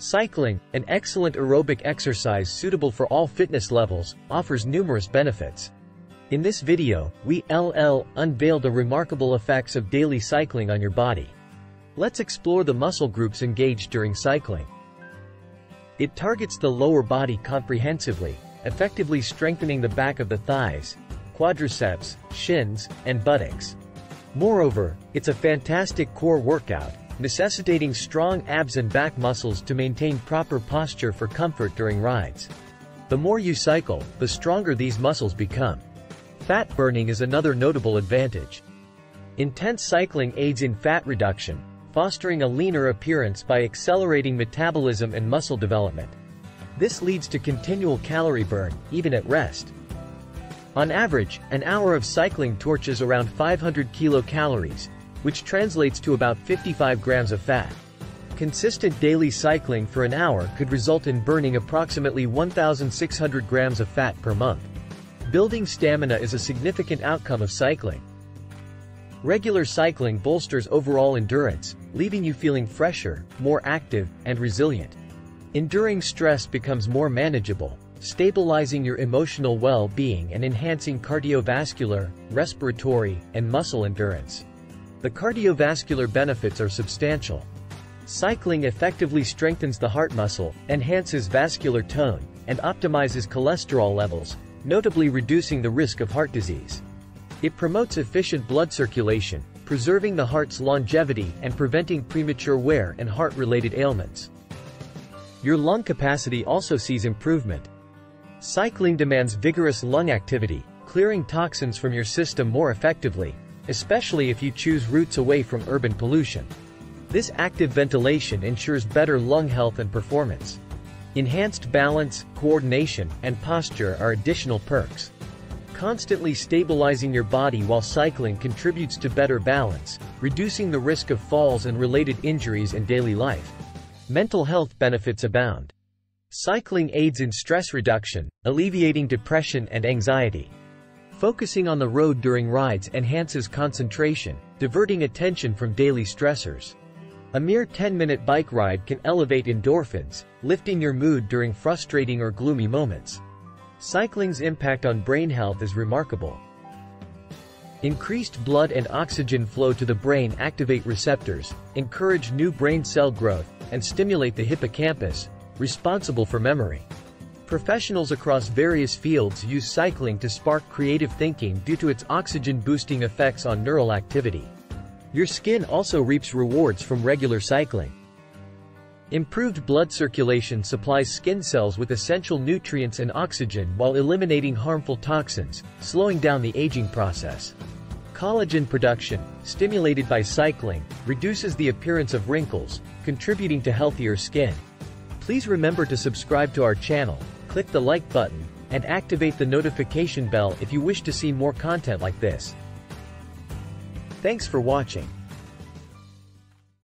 Cycling, an excellent aerobic exercise suitable for all fitness levels, offers numerous benefits. In this video, we LL unveil the remarkable effects of daily cycling on your body. Let's explore the muscle groups engaged during cycling. It targets the lower body comprehensively, effectively strengthening the back of the thighs, quadriceps, shins, and buttocks. Moreover, it's a fantastic core workout, necessitating strong abs and back muscles to maintain proper posture for comfort during rides. The more you cycle, the stronger these muscles become. Fat burning is another notable advantage. Intense cycling aids in fat reduction, fostering a leaner appearance by accelerating metabolism and muscle development. This leads to continual calorie burn, even at rest. On average, an hour of cycling torches around 500 kilocalories, which translates to about 55 grams of fat. Consistent daily cycling for an hour could result in burning approximately 1,600 grams of fat per month. Building stamina is a significant outcome of cycling. Regular cycling bolsters overall endurance, leaving you feeling fresher, more active, and resilient. Enduring stress becomes more manageable, stabilizing your emotional well-being and enhancing cardiovascular, respiratory, and muscle endurance. The cardiovascular benefits are substantial. Cycling effectively strengthens the heart muscle, enhances vascular tone, and optimizes cholesterol levels, notably reducing the risk of heart disease. It promotes efficient blood circulation, preserving the heart's longevity and preventing premature wear and heart-related ailments. Your lung capacity also sees improvement. Cycling demands vigorous lung activity, clearing toxins from your system more effectively, especially if you choose routes away from urban pollution. This active ventilation ensures better lung health and performance. Enhanced balance, coordination, and posture are additional perks. Constantly stabilizing your body while cycling contributes to better balance, reducing the risk of falls and related injuries in daily life. Mental health benefits abound. Cycling aids in stress reduction, alleviating depression and anxiety. Focusing on the road during rides enhances concentration, diverting attention from daily stressors. A mere 10-minute bike ride can elevate endorphins, lifting your mood during frustrating or gloomy moments. Cycling's impact on brain health is remarkable. Increased blood and oxygen flow to the brain activate receptors, encourage new brain cell growth, and stimulate the hippocampus, responsible for memory. Professionals across various fields use cycling to spark creative thinking due to its oxygen-boosting effects on neural activity. Your skin also reaps rewards from regular cycling. Improved blood circulation supplies skin cells with essential nutrients and oxygen while eliminating harmful toxins, slowing down the aging process. Collagen production, stimulated by cycling, reduces the appearance of wrinkles, contributing to healthier skin. Please remember to subscribe to our channel, click the like button, and activate the notification bell if you wish to see more content like this. Thanks for watching.